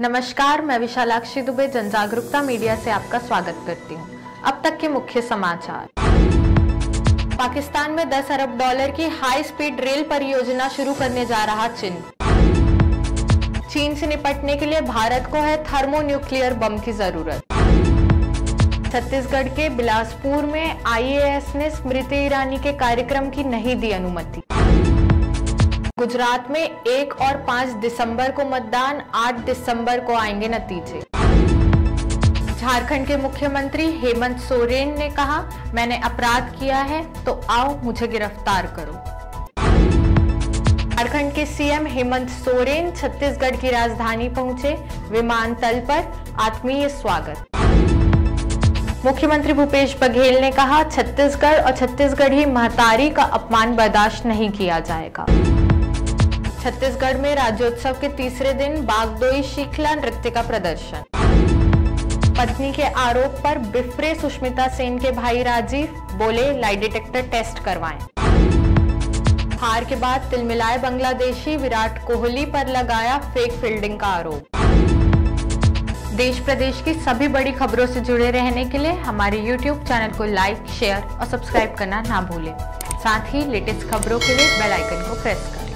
नमस्कार, मैं विशालाक्षी दुबे जन जागरूकता मीडिया से आपका स्वागत करती हूँ। अब तक के मुख्य समाचार। पाकिस्तान में 10 अरब डॉलर की हाई स्पीड रेल परियोजना शुरू करने जा रहा चीन। चीन से निपटने के लिए भारत को है थर्मो न्यूक्लियर बम की ज़रूरत। छत्तीसगढ़ के बिलासपुर में आईएएस ने स्मृति ईरानी के कार्यक्रम की नहीं दी अनुमति। गुजरात में एक और पाँच दिसंबर को मतदान, आठ दिसंबर को आएँगे नतीजे। झारखंड के मुख्यमंत्री हेमंत सोरेन ने कहा, मैंने अपराध किया है तो आओ मुझे गिरफ़्तार करो। झारखंड के सीएम हेमंत सोरेन छत्तीसगढ़ की राजधानी पहुँचे विमानतल पर, आत्मीय स्वागत। मुख्यमंत्री भूपेश बघेल ने कहा, छत्तीसगढ़ और छत्तीसगढ़ी महतारी का अपमान बर्दाश्त नहीं किया जाएगा। छत्तीसगढ़ में राज्योत्सव के तीसरे दिन बागदोई शिखला नृत्य का प्रदर्शन। पत्नी के आरोप पर बिफरे सुष्मिता सेन के भाई राजीव बोले लाई डिटेक्टर टेस्ट करवाएँ। हार के बाद तिलमिलाए बांग्लादेशी विराट कोहली पर लगाया फेक फील्डिंग का आरोप। देश प्रदेश की सभी बड़ी खबरों से जुड़े रहने के लिए हमारे YouTube चैनल को लाइक शेयर और सब्सक्राइब करना ना भूलें। साथ ही लेटेस्ट खबरों के लिए बेल आइकन को प्रेस करें।